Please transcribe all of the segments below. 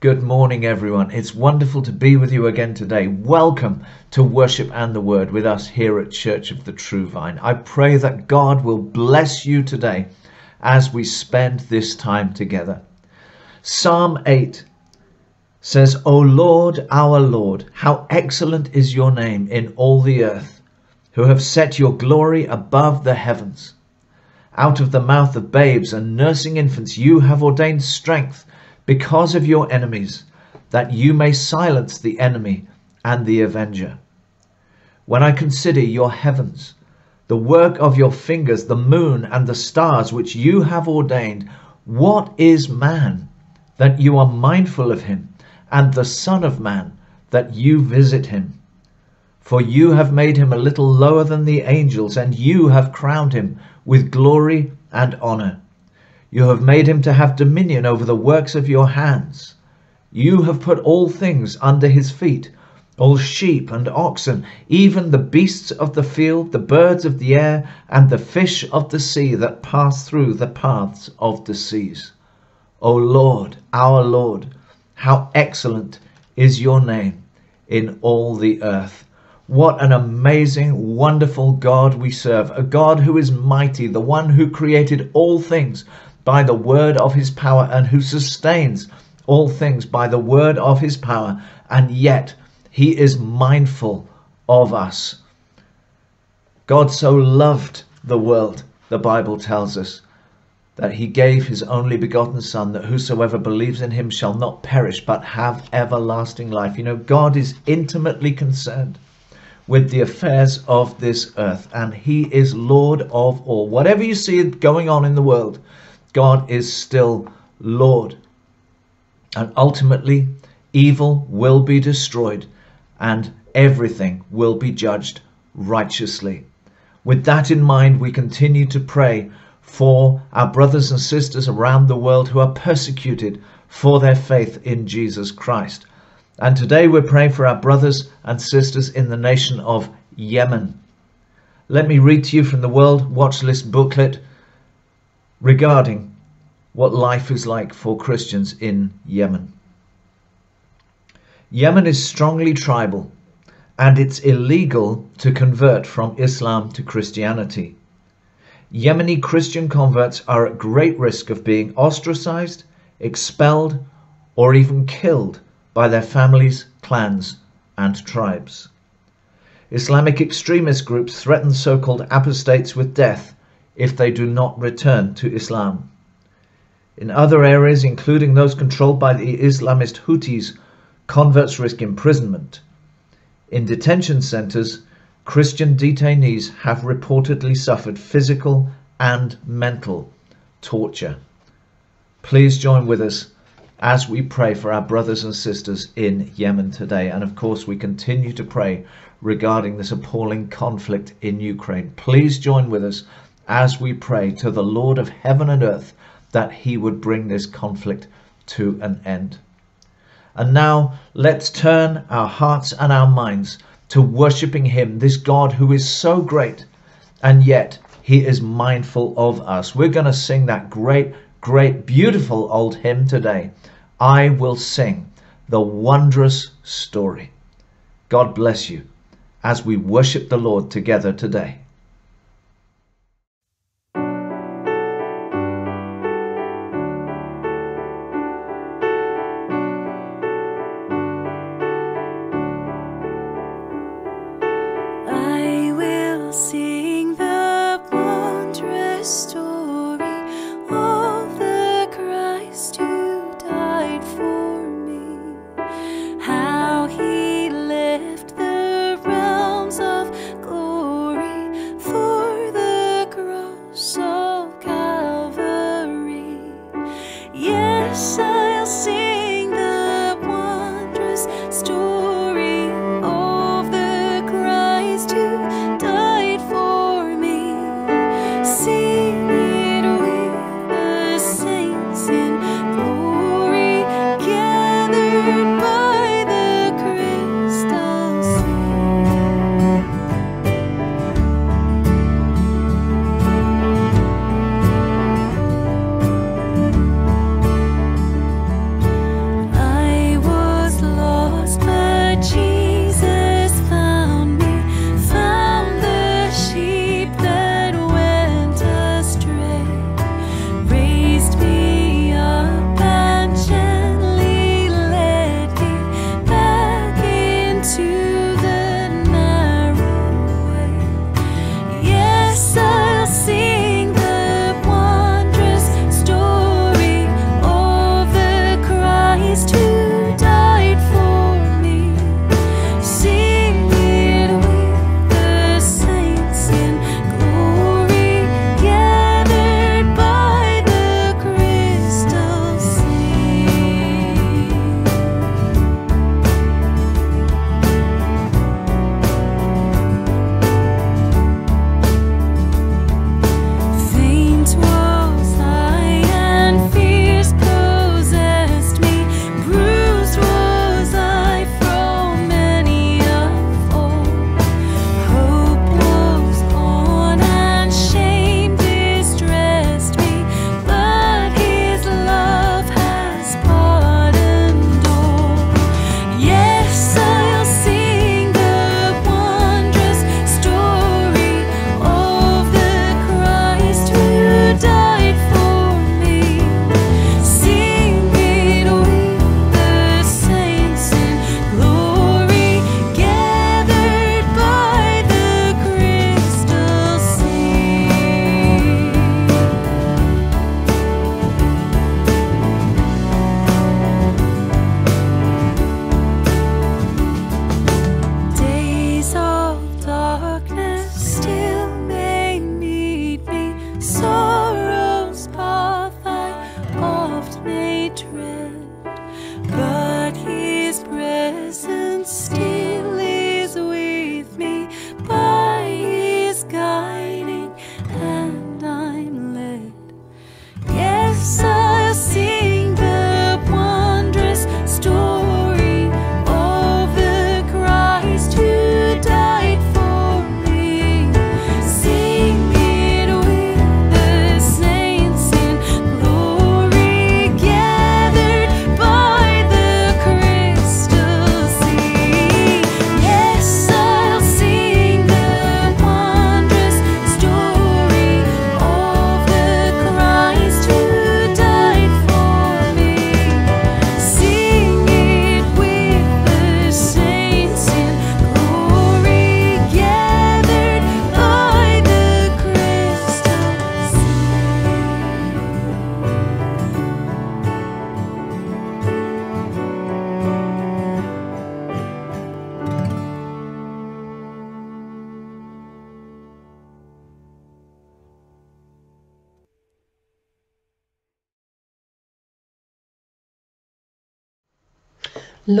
Good morning, everyone. It's wonderful to be with you again today. Welcome to Worship and the Word with us here at Church of the True Vine. I pray that God will bless you today as we spend this time together. Psalm 8 says, O Lord, our Lord, how excellent is your name in all the earth, who have set your glory above the heavens. Out of the mouth of babes and nursing infants you have ordained strength because of your enemies, that you may silence the enemy and the avenger. When I consider your heavens, the work of your fingers, the moon and the stars which you have ordained, what is man that you are mindful of him, and the Son of Man that you visit him? For you have made him a little lower than the angels, and you have crowned him with glory and honor. You have made him to have dominion over the works of your hands. You have put all things under his feet, all sheep and oxen, even the beasts of the field, the birds of the air, and the fish of the sea that pass through the paths of the seas. O Lord, our Lord, how excellent is your name in all the earth. What an amazing, wonderful God we serve, a God who is mighty, the one who created all things by the word of his power and who sustains all things by the word of his power, and yet he is mindful of us. God so loved the world, the Bible tells us, that he gave his only begotten Son, that whosoever believes in him shall not perish but have everlasting life. You know, God is intimately concerned with the affairs of this earth, and he is Lord of all. Whatever you see going on in the world, God is still Lord. And ultimately, evil will be destroyed and everything will be judged righteously. With that in mind, we continue to pray for our brothers and sisters around the world who are persecuted for their faith in Jesus Christ. And today we're praying for our brothers and sisters in the nation of Yemen. Let me read to you from the World Watch List booklet regarding what life is like for Christians in Yemen. Yemen is strongly tribal and it's illegal to convert from Islam to Christianity. Yemeni Christian converts are at great risk of being ostracized, expelled, or even killed by their families, clans, and tribes. Islamic extremist groups threaten so called apostates with death if they do not return to Islam. In other areas, including those controlled by the Islamist Houthis, converts risk imprisonment. In detention centers, Christian detainees have reportedly suffered physical and mental torture. Please join with us as we pray for our brothers and sisters in Yemen today. And of course, we continue to pray regarding this appalling conflict in Ukraine. Please join with us as we pray to the Lord of heaven and earth that he would bring this conflict to an end. And now let's turn our hearts and our minds to worshipping him, this God who is so great, and yet he is mindful of us. We're going to sing that great, great, beautiful old hymn today. I will sing the wondrous story. God bless you as we worship the Lord together today.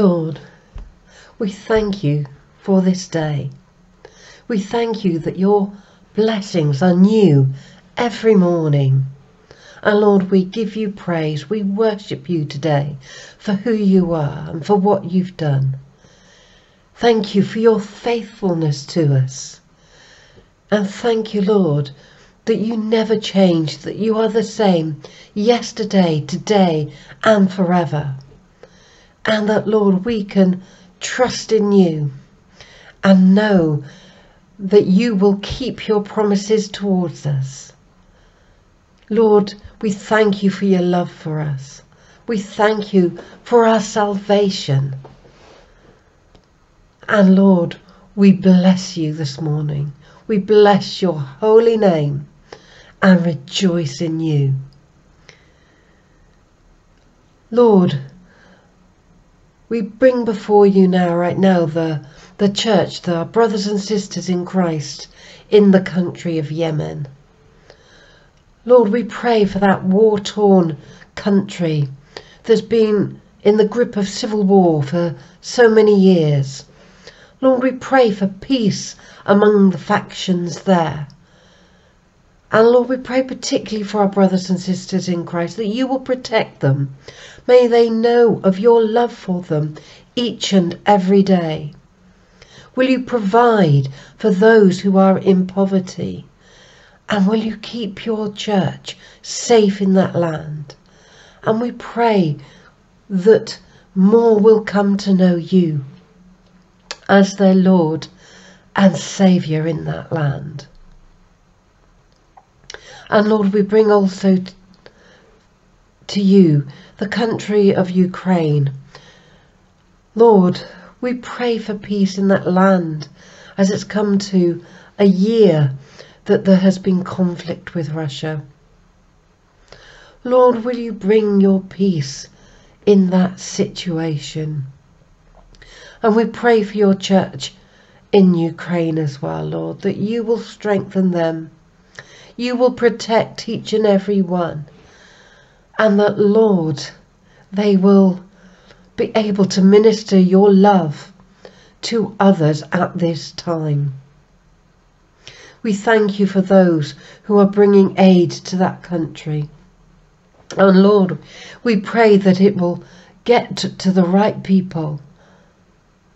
Lord, we thank you for this day. We thank you that your blessings are new every morning. And Lord, we give you praise. We worship you today for who you are and for what you've done. Thank you for your faithfulness to us. And thank you, Lord, that you never change, that you are the same yesterday, today, and forever. And that, Lord, we can trust in you and know that you will keep your promises towards us. Lord, we thank you for your love for us. We thank you for our salvation. And Lord, we bless you this morning. We bless your holy name and rejoice in you. Lord, we bring before you now, right now, the, the church, the brothers and sisters in Christ in the country of Yemen. Lord, we pray for that war torn country that's been in the grip of civil war for so many years. Lord, we pray for peace among the factions there. And Lord, we pray particularly for our brothers and sisters in Christ that you will protect them. May they know of your love for them each and every day. Will you provide for those who are in poverty? And will you keep your church safe in that land? And we pray that more will come to know you as their Lord and Saviour in that land. And Lord, we bring also to you the country of Ukraine. Lord, we pray for peace in that land as it's come to a year that there has been conflict with Russia. Lord, will you bring your peace in that situation? And we pray for your church in Ukraine as well, Lord, that you will strengthen them. You will protect each and every one. And that, Lord, they will be able to minister your love to others at this time. We thank you for those who are bringing aid to that country. And Lord, we pray that it will get to the right people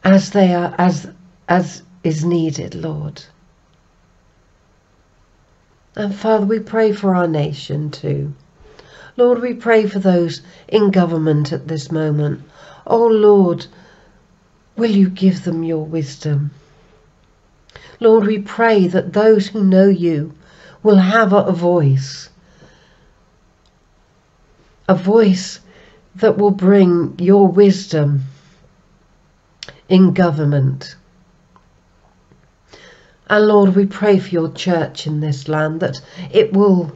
as they are as as is needed, Lord. And Father, we pray for our nation too. Lord, we pray for those in government at this moment. Oh Lord, will you give them your wisdom? Lord, we pray that those who know you will have a voice, a voice that will bring your wisdom in government. And Lord, we pray for your church in this land that it will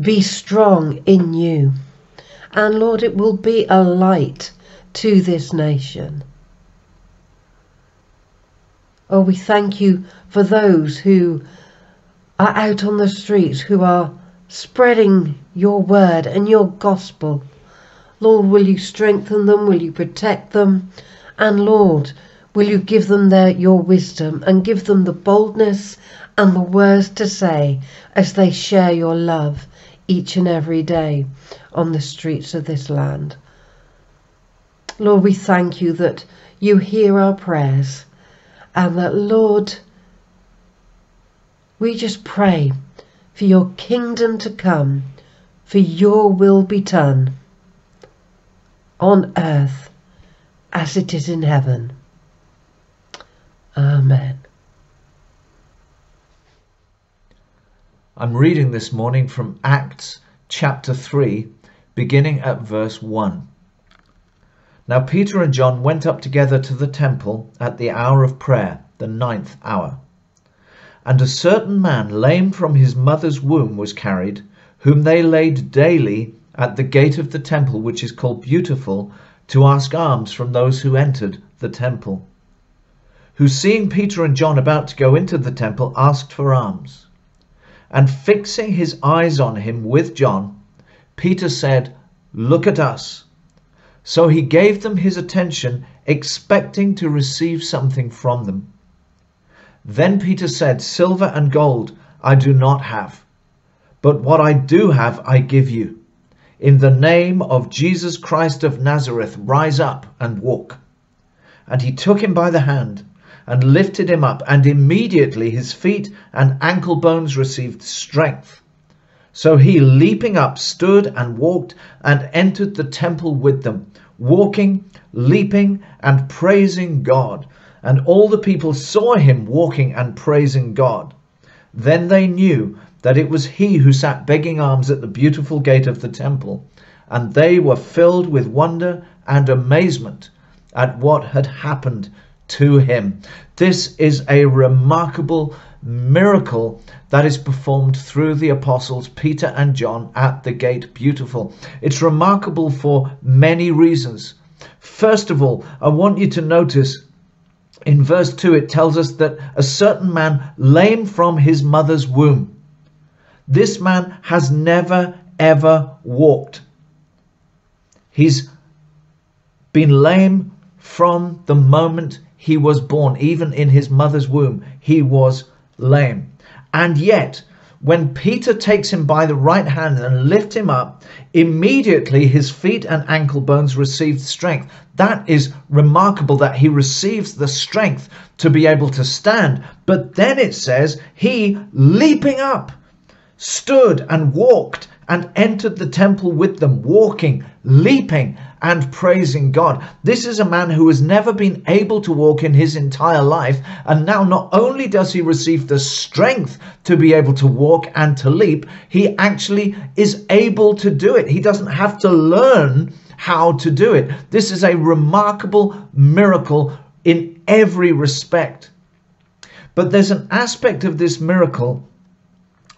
be strong in you. And Lord, it will be a light to this nation. Oh, we thank you for those who are out on the streets, who are spreading your word and your gospel. Lord, will you strengthen them? Will you protect them? And Lord, will you give them their, your wisdom and give them the boldness and the words to say as they share your love each and every day on the streets of this land. Lord, we thank you that you hear our prayers and that, Lord, we just pray for your kingdom to come, for your will be done on earth as it is in heaven. Amen. I'm reading this morning from Acts chapter 3, beginning at verse 1. Now Peter and John went up together to the temple at the hour of prayer, the ninth hour. And a certain man, lame from his mother's womb, was carried, whom they laid daily at the gate of the temple, which is called Beautiful, to ask alms from those who entered the temple. Who, seeing Peter and John about to go into the temple, asked for alms. And fixing his eyes on him with John, Peter said, Look at us. So he gave them his attention, expecting to receive something from them. Then Peter said, Silver and gold I do not have, but what I do have I give you. In the name of Jesus Christ of Nazareth, rise up and walk. And he took him by the hand and lifted him up, and immediately his feet and ankle bones received strength. So he, leaping up, stood and walked and entered the temple with them, walking, leaping, and praising God. And all the people saw him walking and praising God. Then they knew that it was he who sat begging alms at the beautiful gate of the temple, and they were filled with wonder and amazement at what had happened to him. This is a remarkable miracle that is performed through the apostles Peter and John at the gate beautiful. It's remarkable for many reasons. First of all, I want you to notice in verse 2 it tells us that a certain man lame from his mother's womb. This man has never ever walked. He's been lame from the moment he was born. Even in his mother's womb, he was lame. And yet, when Peter takes him by the right hand and lifts him up, immediately his feet and ankle bones received strength. That is remarkable that he receives the strength to be able to stand. But then it says, he leaping up stood and walked and entered the temple with them, walking, leaping, and praising God. This is a man who has never been able to walk in his entire life. And now, not only does he receive the strength to be able to walk and to leap, he actually is able to do it. He doesn't have to learn how to do it. This is a remarkable miracle in every respect. But there's an aspect of this miracle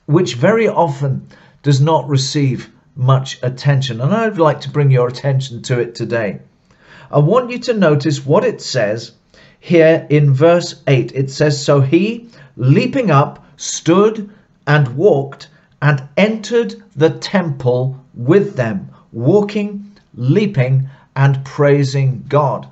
which very often does not receive much attention. And I'd like to bring your attention to it today. I want you to notice what it says here in verse 8. It says, So he, leaping up, stood and walked and entered the temple with them, walking, leaping, and praising God.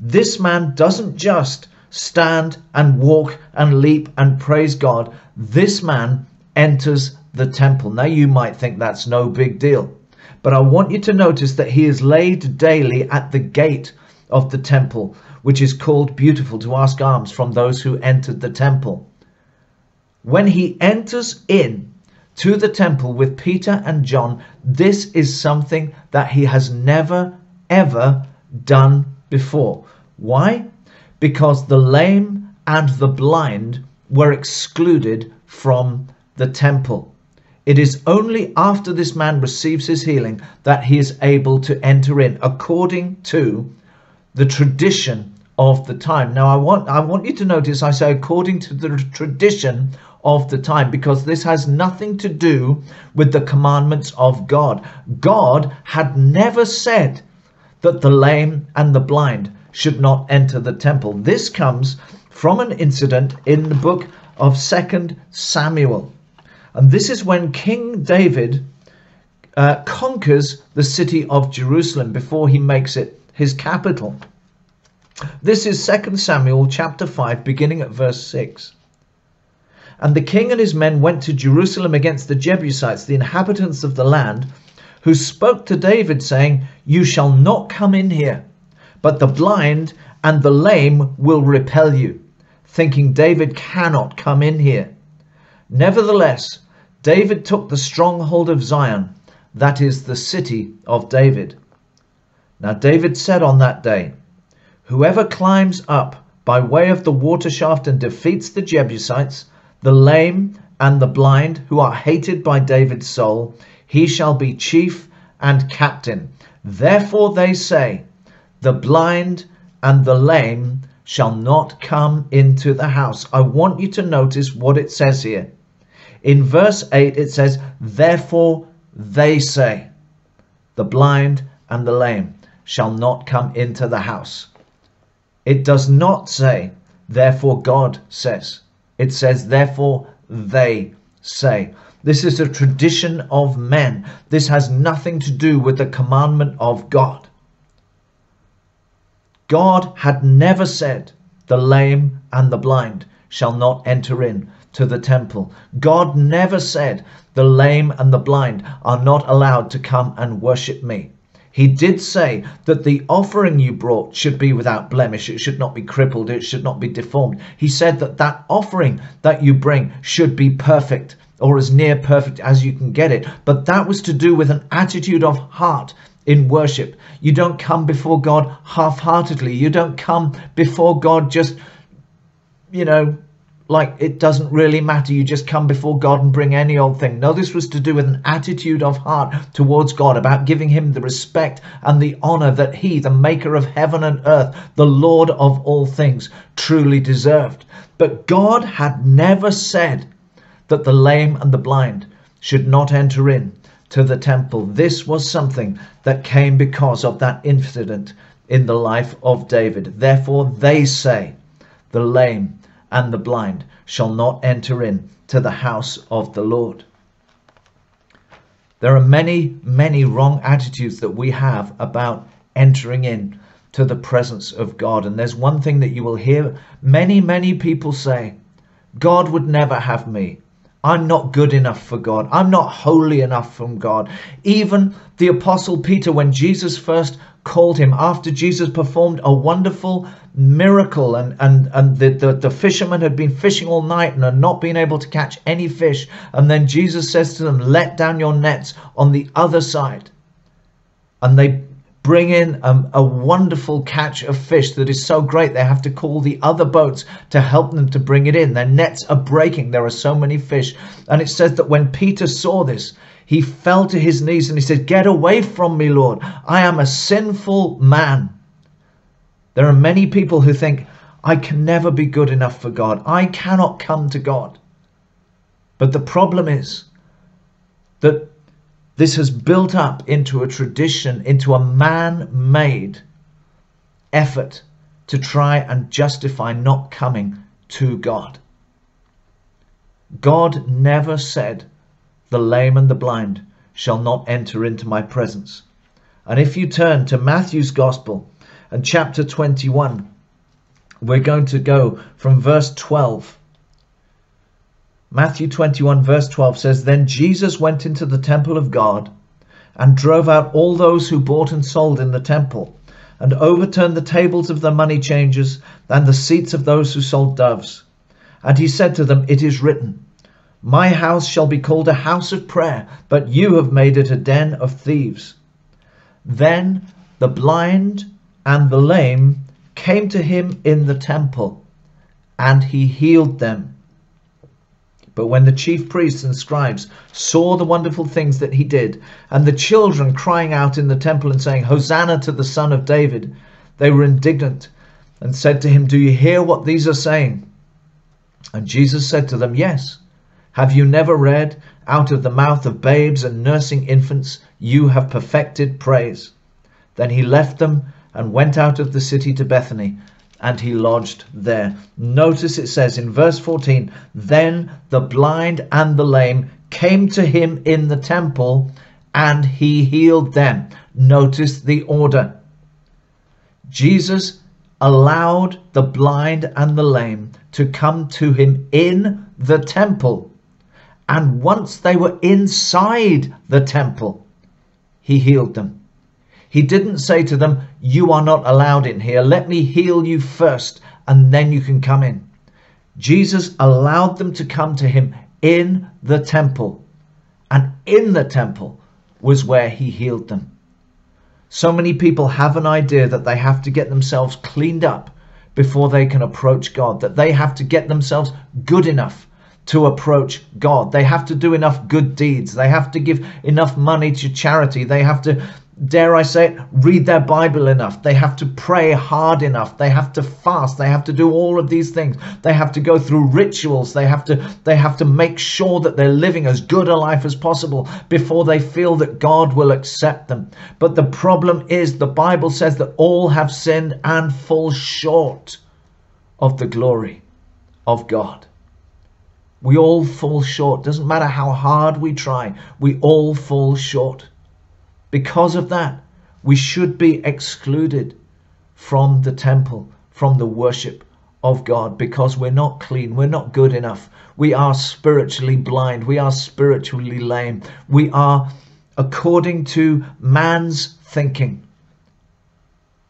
This man doesn't just stand and walk and leap and praise God. This man enters the temple. Now, you might think that's no big deal, but I want you to notice that he is laid daily at the gate of the temple, which is called beautiful to ask alms from those who entered the temple. When he enters in to the temple with Peter and John, this is something that he has never ever done before. Why? Because the lame and the blind were excluded from the temple. It is only after this man receives his healing that he is able to enter in according to the tradition of the time. Now I want I want you to notice I say according to the tradition of the time because this has nothing to do with the commandments of God. God had never said that the lame and the blind should not enter the temple. This comes from an incident in the book of 2nd Samuel. And this is when King David uh, conquers the city of Jerusalem before he makes it his capital. This is 2 Samuel chapter 5, beginning at verse 6. And the king and his men went to Jerusalem against the Jebusites, the inhabitants of the land, who spoke to David, saying, You shall not come in here, but the blind and the lame will repel you, thinking David cannot come in here. Nevertheless, David took the stronghold of Zion, that is the city of David. Now David said on that day, Whoever climbs up by way of the water shaft and defeats the Jebusites, the lame and the blind, who are hated by David's soul, he shall be chief and captain. Therefore they say, The blind and the lame shall not come into the house. I want you to notice what it says here. In verse 8, it says, Therefore they say, The blind and the lame shall not come into the house. It does not say, Therefore God says. It says, Therefore they say. This is a tradition of men. This has nothing to do with the commandment of God. God had never said, The lame and the blind shall not enter in to the temple. God never said, The lame and the blind are not allowed to come and worship me. He did say that the offering you brought should be without blemish, it should not be crippled, it should not be deformed. He said that that offering that you bring should be perfect or as near perfect as you can get it. But that was to do with an attitude of heart in worship. You don't come before God half heartedly. You don't come before God just, you know, like it doesn't really matter. You just come before God and bring any old thing. No, this was to do with an attitude of heart towards God, about giving Him the respect and the honor that He, the maker of heaven and earth, the Lord of all things, truly deserved. But God had never said that the lame and the blind should not enter in to the temple. This was something that came because of that incident in the life of David. Therefore, they say, the lame and the blind shall not enter in to the house of the Lord. There are many, many wrong attitudes that we have about entering in to the presence of God. And there's one thing that you will hear many, many people say God would never have me. I'm not good enough for God. I'm not holy enough from God. Even the Apostle Peter, when Jesus first called him, after Jesus performed a wonderful miracle and, and, and the, the, the fishermen had been fishing all night and had not been able to catch any fish. And then Jesus says to them, Let down your nets on the other side. And they bring in um, a wonderful catch of fish that is so great they have to call the other boats to help them to bring it in. Their nets are breaking. There are so many fish. And it says that when Peter saw this, he fell to his knees and he said, Get away from me, Lord. I am a sinful man. There are many people who think, I can never be good enough for God. I cannot come to God. But the problem is that this has built up into a tradition, into a man made effort to try and justify not coming to God. God never said, The lame and the blind shall not enter into my presence. And if you turn to Matthew's Gospel and chapter 21, we're going to go from verse 12 Matthew 21, verse 12 says, Then Jesus went into the temple of God and drove out all those who bought and sold in the temple, and overturned the tables of the money changers and the seats of those who sold doves. And he said to them, It is written, My house shall be called a house of prayer, but you have made it a den of thieves. Then the blind and the lame came to him in the temple, and he healed them. But when the chief priests and scribes saw the wonderful things that he did, and the children crying out in the temple and saying, Hosanna to the Son of David, they were indignant and said to him, Do you hear what these are saying? And Jesus said to them, Yes. Have you never read, Out of the mouth of babes and nursing infants, you have perfected praise? Then he left them and went out of the city to Bethany and he lodged there. Notice it says in verse 14, Then the blind and the lame came to him in the temple, and he healed them. Notice the order. Jesus allowed the blind and the lame to come to him in the temple. And once they were inside the temple, he healed them. He didn't say to them, You are not allowed in here. Let me heal you first, and then you can come in. Jesus allowed them to come to him in the temple. And in the temple was where he healed them. So many people have an idea that they have to get themselves cleaned up before they can approach God, that they have to get themselves good enough to approach God. They have to do enough good deeds. They have to give enough money to charity. They have to dare I say it, read their Bible enough. They have to pray hard enough. They have to fast. They have to do all of these things. They have to go through rituals. They have to they have to make sure that they're living as good a life as possible before they feel that God will accept them. But the problem is the Bible says that all have sinned and fall short of the glory of God. We all fall short. Doesn't matter how hard we try. We all fall short. Because of that, we should be excluded from the temple, from the worship of God, because we're not clean, we're not good enough. We are spiritually blind, we are spiritually lame, we are, according to man's thinking,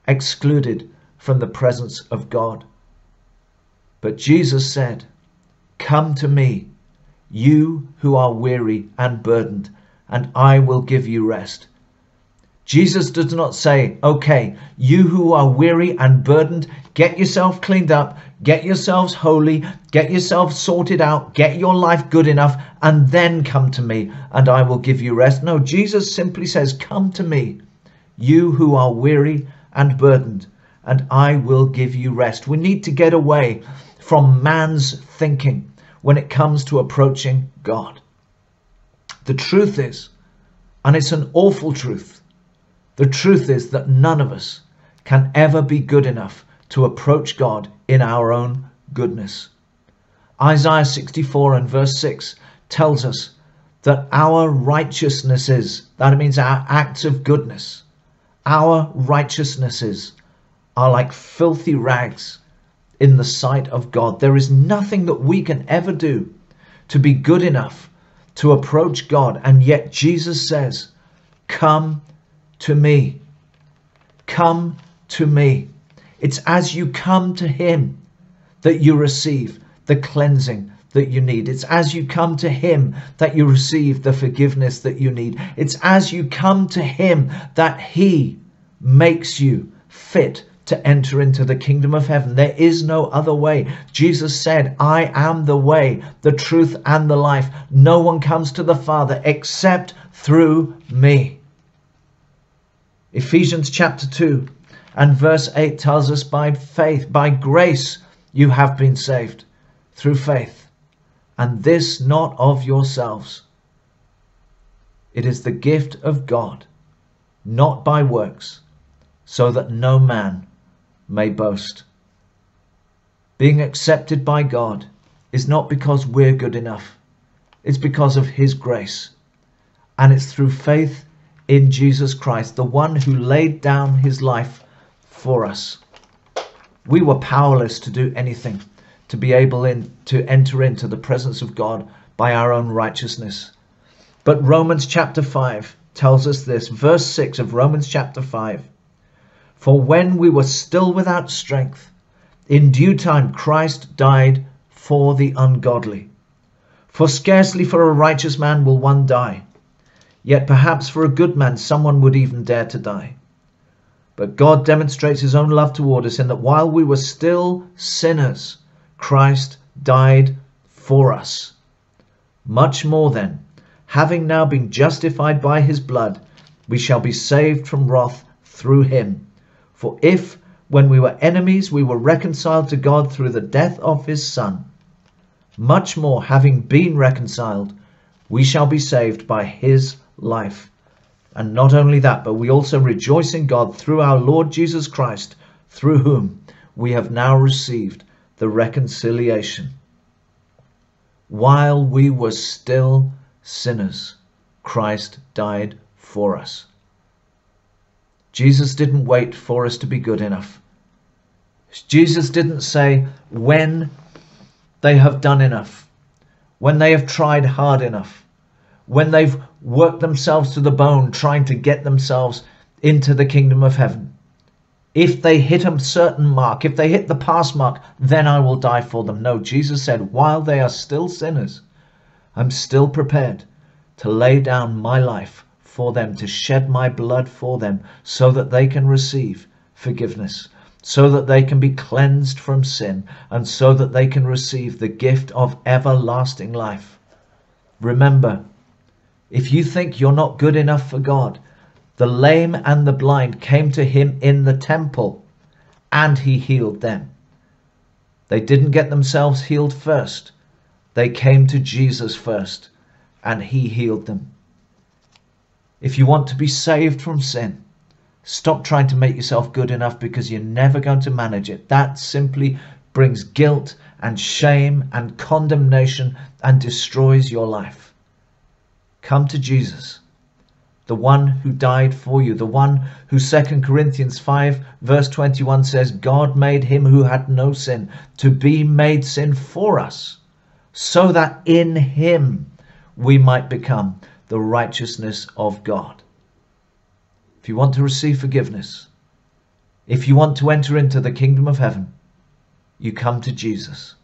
excluded from the presence of God. But Jesus said, Come to me, you who are weary and burdened, and I will give you rest. Jesus does not say, okay, you who are weary and burdened, get yourself cleaned up, get yourselves holy, get yourself sorted out, get your life good enough, and then come to me and I will give you rest. No, Jesus simply says, come to me, you who are weary and burdened, and I will give you rest. We need to get away from man's thinking when it comes to approaching God. The truth is, and it's an awful truth, the truth is that none of us can ever be good enough to approach God in our own goodness. Isaiah 64 and verse 6 tells us that our righteousnesses, that means our acts of goodness, our righteousnesses are like filthy rags in the sight of God. There is nothing that we can ever do to be good enough to approach God. And yet Jesus says, Come to me. Come to me. It's as you come to Him that you receive the cleansing that you need. It's as you come to Him that you receive the forgiveness that you need. It's as you come to Him that He makes you fit to enter into the kingdom of heaven. There is no other way. Jesus said, I am the way, the truth, and the life. No one comes to the Father except through me. Ephesians chapter 2 and verse 8 tells us by faith, by grace, you have been saved through faith, and this not of yourselves. It is the gift of God, not by works, so that no man may boast. Being accepted by God is not because we're good enough. It's because of His grace. And it's through faith in Jesus Christ, the one who laid down His life for us. We were powerless to do anything, to be able in, to enter into the presence of God by our own righteousness. But Romans chapter 5 tells us this, verse 6 of Romans chapter 5. For when we were still without strength, in due time Christ died for the ungodly. For scarcely for a righteous man will one die, yet perhaps for a good man someone would even dare to die. But God demonstrates his own love toward us in that while we were still sinners, Christ died for us. Much more then, having now been justified by his blood, we shall be saved from wrath through him. For if, when we were enemies, we were reconciled to God through the death of his Son, much more, having been reconciled, we shall be saved by his life. And not only that, but we also rejoice in God through our Lord Jesus Christ, through whom we have now received the reconciliation. While we were still sinners, Christ died for us. Jesus didn't wait for us to be good enough. Jesus didn't say when they have done enough, when they have tried hard enough, when they've worked themselves to the bone trying to get themselves into the kingdom of heaven. If they hit a certain mark, if they hit the pass mark, then I will die for them. No, Jesus said, while they are still sinners, I'm still prepared to lay down my life for them, to shed my blood for them, so that they can receive forgiveness, so that they can be cleansed from sin, and so that they can receive the gift of everlasting life. Remember, if you think you're not good enough for God, the lame and the blind came to him in the temple, and he healed them. They didn't get themselves healed first. They came to Jesus first, and he healed them. If you want to be saved from sin, stop trying to make yourself good enough because you're never going to manage it. That simply brings guilt and shame and condemnation and destroys your life. Come to Jesus. the one who died for you, the one who 2 Corinthians 5 verse 21 says, God made him who had no sin to be made sin for us, so that in him we might become the righteousness of God. If you want to receive forgiveness, if you want to enter into the kingdom of heaven, you come to Jesus,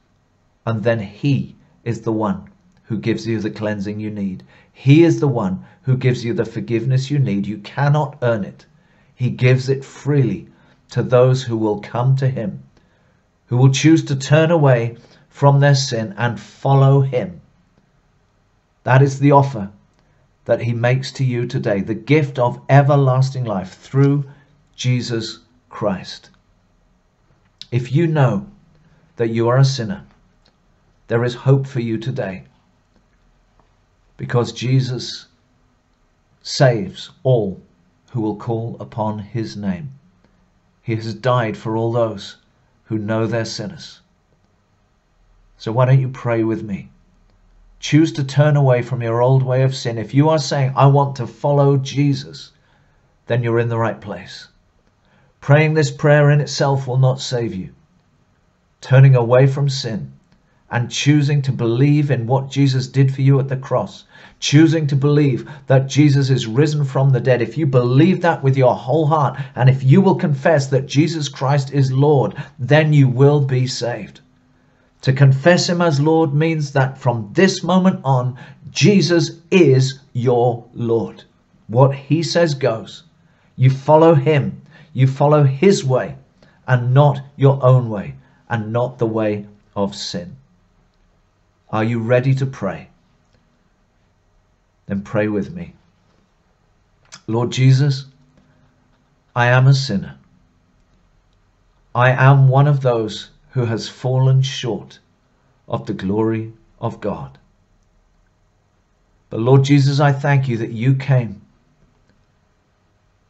and then he is the one who gives you the cleansing you need. He is the one who gives you the forgiveness you need. You cannot earn it. He gives it freely to those who will come to him, who will choose to turn away from their sin and follow him. That is the offer that he makes to you today, the gift of everlasting life through Jesus Christ. If you know that you are a sinner, there is hope for you today because Jesus saves all who will call upon his name. He has died for all those who know they're sinners. So why don't you pray with me? Choose to turn away from your old way of sin. If you are saying, I want to follow Jesus, then you're in the right place. Praying this prayer in itself will not save you. Turning away from sin and choosing to believe in what Jesus did for you at the cross, choosing to believe that Jesus is risen from the dead, if you believe that with your whole heart, and if you will confess that Jesus Christ is Lord, then you will be saved. To confess him as Lord means that from this moment on, Jesus is your Lord. What he says goes. You follow him. You follow his way and not your own way and not the way of sin. Are you ready to pray? Then pray with me. Lord Jesus, I am a sinner. I am one of those who has fallen short of the glory of God. But Lord Jesus, I thank you that you came.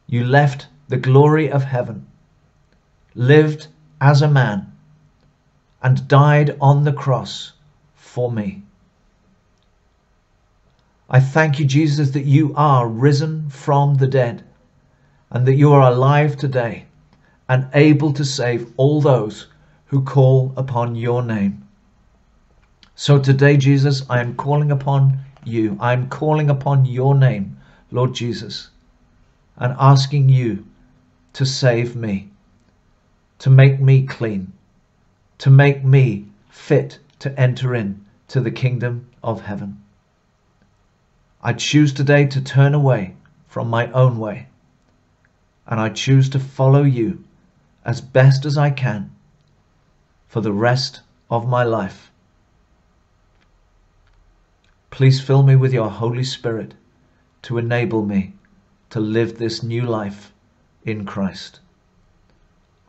You left the glory of heaven, lived as a man, and died on the cross for me. I thank you, Jesus, that you are risen from the dead and that you are alive today and able to save all those who call upon your name. So today, Jesus, I am calling upon you. I am calling upon your name, Lord Jesus, and asking you to save me, to make me clean, to make me fit to enter in to the kingdom of heaven. I choose today to turn away from my own way and I choose to follow you as best as I can for the rest of my life. Please fill me with your Holy Spirit to enable me to live this new life in Christ.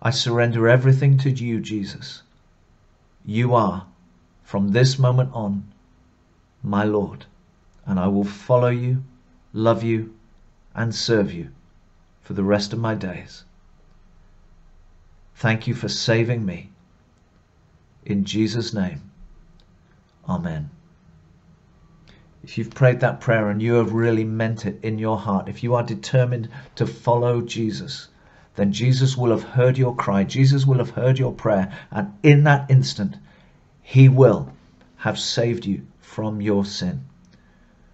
I surrender everything to you, Jesus. You are from this moment on, my Lord, and I will follow you, love you, and serve you for the rest of my days. Thank you for saving me. In Jesus' name, Amen. If you've prayed that prayer and you have really meant it in your heart, if you are determined to follow Jesus, then Jesus will have heard your cry. Jesus will have heard your prayer. And in that instant, he will have saved you from your sin.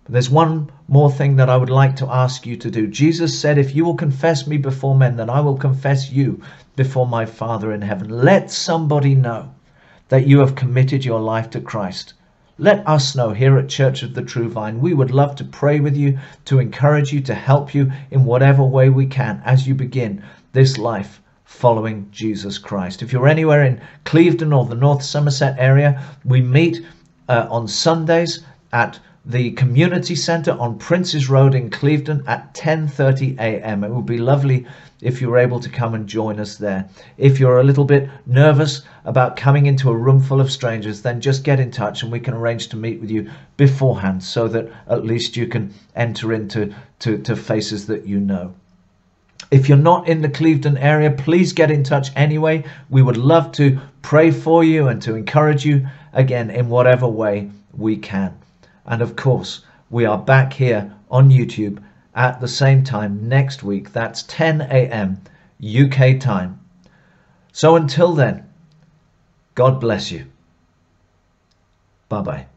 But there's one more thing that I would like to ask you to do. Jesus said, If you will confess me before men, then I will confess you before my Father in heaven. Let somebody know that you have committed your life to Christ. Let us know here at Church of the True Vine. We would love to pray with you, to encourage you, to help you in whatever way we can as you begin this life following Jesus Christ. If you're anywhere in Clevedon or the North Somerset area, we meet uh, on Sundays at the community centre on Princes Road in Clevedon at 10:30 a.m. It would be lovely if you're able to come and join us there. If you're a little bit nervous about coming into a room full of strangers, then just get in touch and we can arrange to meet with you beforehand so that at least you can enter into to, to faces that you know. If you're not in the Clevedon area, please get in touch anyway. We would love to pray for you and to encourage you again in whatever way we can. And of course, we are back here on YouTube at the same time next week. That's 10 a.m. UK time. So until then, God bless you. Bye bye.